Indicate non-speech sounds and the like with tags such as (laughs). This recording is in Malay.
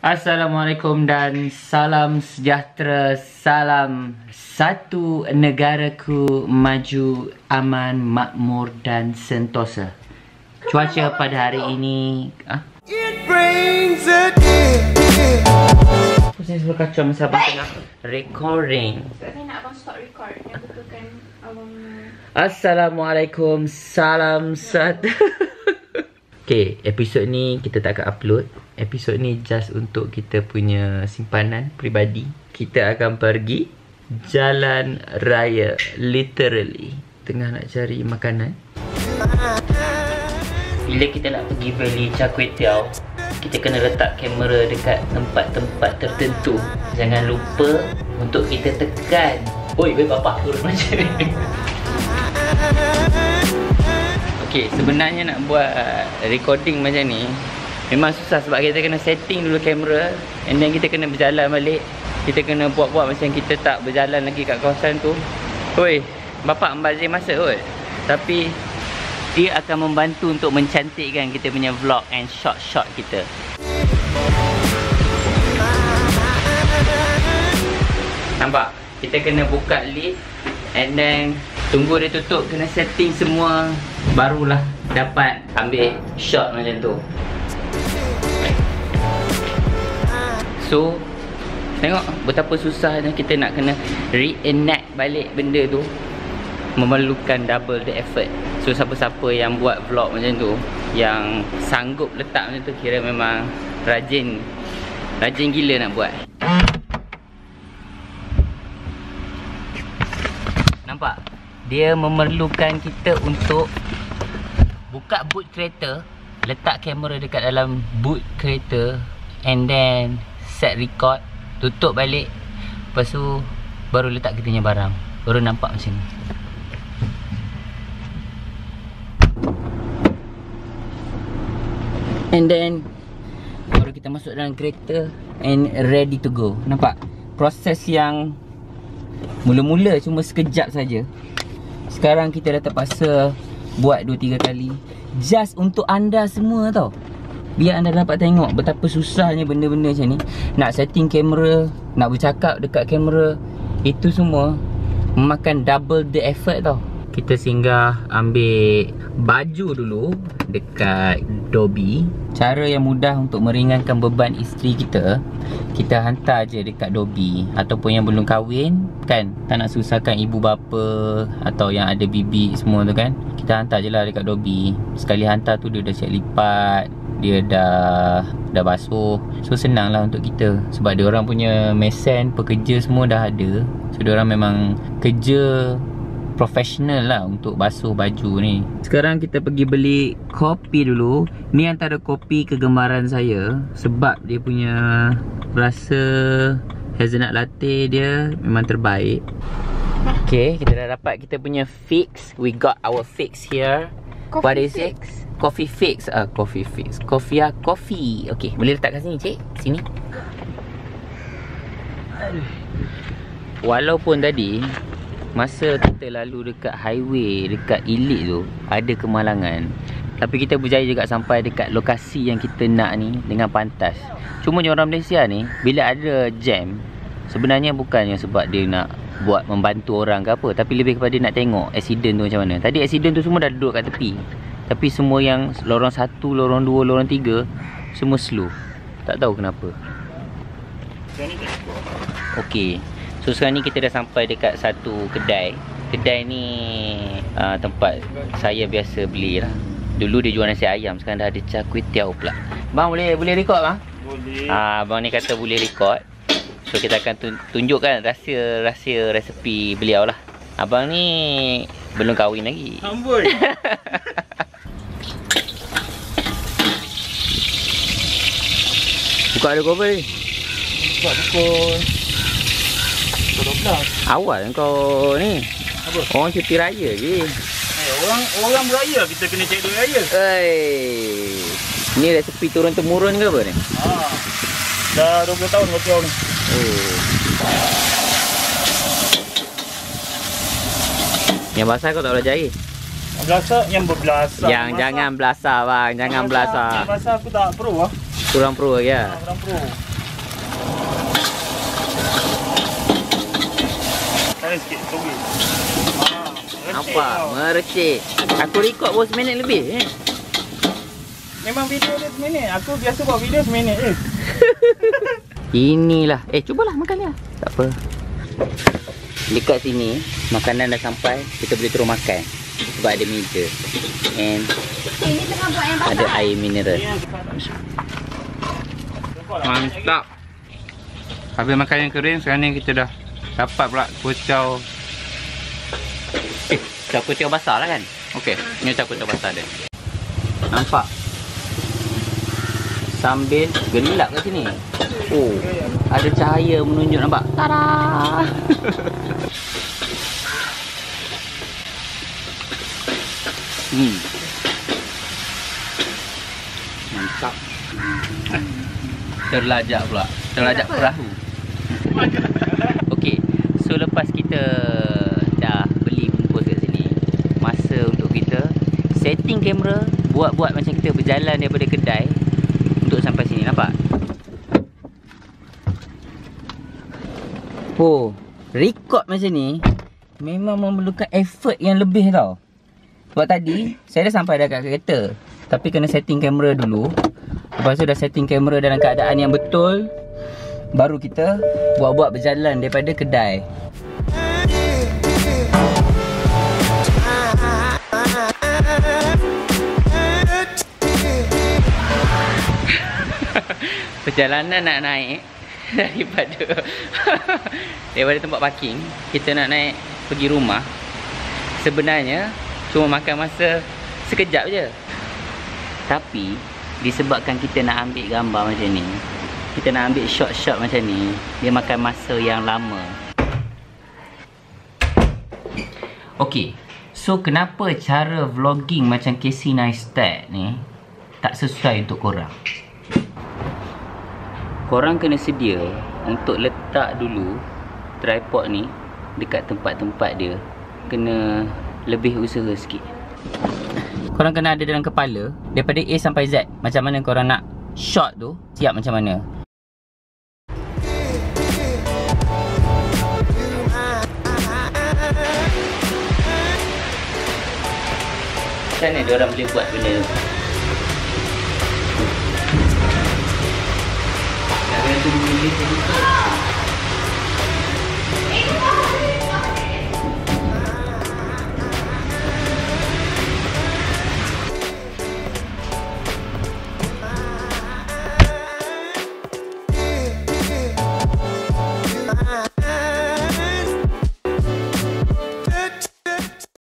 Assalamualaikum dan salam sejahtera, salam satu negaraku maju, aman, makmur dan sentosa. Cuaca pada hari ini... Ah? It brings a day. Apa saya suka kacau masa abang tengah recording? Saya nak abang stop record. Yang betulkan abang... Assalamualaikum, salam satu... (laughs) Okay, episod ni kita tak akan upload episod ni just untuk kita punya simpanan peribadi. Kita akan pergi jalan raya literally tengah nak cari makanan. Bila kita nak pergi beli teow, kita kena letak kamera dekat tempat-tempat tertentu. Jangan lupa untuk kita tekan. Oi, wei bapak turun macam ni. Okay, sebenarnya nak buat recording macam ni Memang susah sebab kita kena setting dulu kamera. And then kita kena berjalan balik. Kita kena buat-buat macam kita tak berjalan lagi kat kawasan tu. Oi, bapak membazir masa kot. Tapi Dia akan membantu untuk mencantikkan kita punya vlog and shot-shot kita. Nampak? Kita kena buka lift And then Tunggu dia tutup Kena setting semua. Barulah dapat ambil shot macam tu So Tengok betapa susahnya kita nak kena Reenact balik benda tu. Memerlukan double the effort. So siapa-siapa yang buat vlog macam tu Yang sanggup letak macam tu Kira memang rajin Rajin gila nak buat. Nampak? Dia memerlukan kita untuk Buka boot kereta Letak kamera dekat dalam boot kereta And then set record Tutup balik. Lepas tu Baru letak kita punya barang. Baru nampak macam ni. And then Baru kita masuk dalam kereta And ready to go. Nampak? Proses yang Mula-mula cuma sekejap saja. Sekarang kita dah terpaksa Buat 2-3 kali Just untuk anda semua tau Biar anda dapat tengok betapa susahnya benda-benda macam ni. Nak setting kamera Nak bercakap dekat kamera Itu semua Memakan double the effort tau Kita singgah ambil baju dulu Dekat Dobby Cara yang mudah untuk meringankan beban isteri kita Kita hantar je dekat Dobby Ataupun yang belum kahwin Kan? Tak nak susahkan ibu bapa Atau yang ada bibi semua tu kan? Kita hantar je lah dekat Dobby Sekali hantar tu dia dah siap lipat dia dah dah basuh. So senang lah untuk kita. Sebab dia orang punya mesin pekerja semua dah ada. So dia orang memang kerja profesional lah untuk basuh baju ni sekarang kita pergi beli kopi dulu ni antara kopi kegemaran saya sebab dia punya rasa hazelnut latte dia memang terbaik Okay, kita dah dapat kita punya fix We got our fix here Coffee What is fix. it? Coffee fix ah uh, coffee fix. Coffee ah coffee. Okey, boleh letak kat sini, cik. Sini. Walaupun tadi masa kita lalu dekat highway dekat Ilik tu ada kemalangan. Tapi kita berjaya juga sampai dekat lokasi yang kita nak ni dengan pantas. Cuma orang Malaysia ni bila ada jam sebenarnya bukannya sebab dia nak buat membantu orang ke apa tapi lebih kepada nak tengok accident tu macam mana. Tadi accident tu semua dah duduk kat tepi. Tapi semua yang lorong satu, lorong dua, lorong tiga Semua slow Tak tahu kenapa Okey So sekarang ni kita dah sampai dekat satu kedai. Kedai ni uh, tempat saya biasa beli lah. Dulu dia jual nasi ayam Sekarang dah ada char kway teow pula. Bang boleh boleh record bang? Boleh. Ah, bang ni kata boleh record. So kita akan tun- tunjukkan rahsia-rahsia resepi beliau lah. Abang ni belum kahwin lagi. Amboi. Buka ada cover ni Buat pukul Pukul 12 Awal kau ni Apa? Orang cuti raya je Eh, orang orang beraya kita kena cek duit raya. Hei Ni resepi turun temurun ke apa ni? Ha. Dah 20 tahun kopi ni. Oh Yang basah kau tak boleh jahit Belasa yang berbelasa. Yang jangan belasah bang Jangan belasah Yang basah aku tak perlu ah. Kurang pro lagi lah. Orang pro. Sikit, tunggu. Ah. Merecik. Aku record pun seminit lebih eh. Memang video dia seminit. Aku biasa buat video seminit je. (laughs) Inilah. Eh, cubalah makan dia. Tak apa. Dekat sini, makanan dah sampai. Kita boleh terus makan. Sebab ada meja. And Eh, ni tengah buat yang basah. ada air mineral. Mantap. Habis makan yang kering, sekarang ni kita dah dapat pula kucau. Eh, cak kucing basah lah kan? Okey, ni cak kucing basah dia. Nampak? Sambil gelap kat sini. Oh, ada cahaya menunjuk nampak. Tada! hmm. Mantap. Terlajak pula. Terlajak Apa? perahu. (laughs) So lepas kita dah beli bungkus kat sini, masa untuk kita setting kamera, buat-buat macam kita berjalan daripada kedai untuk sampai sini, nampak? Oh, record macam ni memang memerlukan effort yang lebih tau. Sebab tadi saya dah sampai dah kat kereta. Tapi kena setting kamera dulu. Lepas tu dah setting kamera dalam keadaan yang betul. Baru kita buat-buat berjalan daripada kedai. (laughs) Perjalanan nak naik (laughs) daripada (laughs) daripada tempat parking kita nak naik pergi rumah sebenarnya cuma makan masa sekejap je tapi disebabkan kita nak ambil gambar macam ni kita nak ambil shot-shot macam ni dia makan masa yang lama Okey. So kenapa cara vlogging macam Casey Neistat ni tak sesuai untuk korang? Korang kena sedia untuk letak dulu tripod ni dekat tempat-tempat dia. Kena lebih usaha sikit. Korang kena ada dalam kepala daripada A sampai Z macam mana korang nak shot tu siap macam mana. Macam mana diorang boleh buat benda tu? Cara tu boleh tu.